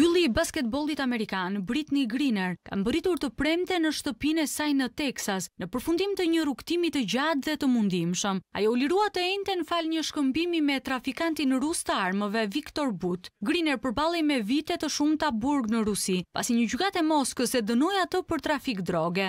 Ylli i basketbollit amerikan, Brittney Griner, ka mbërritur të premten në shtëpinë e saj në Teksas, në përfundim të një rrugëtimi të gjatë dhe të mundimshëm. Ajo u lirua të enjten falë një shkëmbimi me trafikantin rus të armëve, Viktor But. Griner përballej me vite të shumta burg në Rusi, pasi një gjykatë e Moskës e dënoi atë për trafik droge.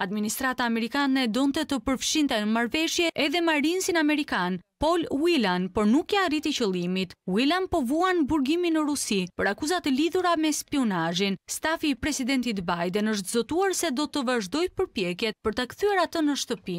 Administrata amerikane e donte të përfshinte në marrëveshje edhe marinsin amerikan, Paul Whelan, por nuk ia arriti qëllimit. Whelan po vuan burgimin në Rusi për akuza të lidhura me spiunazhin. Stafi i Presidentit Biden është zotuar se do të vazhdojë përpjekjet për ta kthyer atë në shtëpi.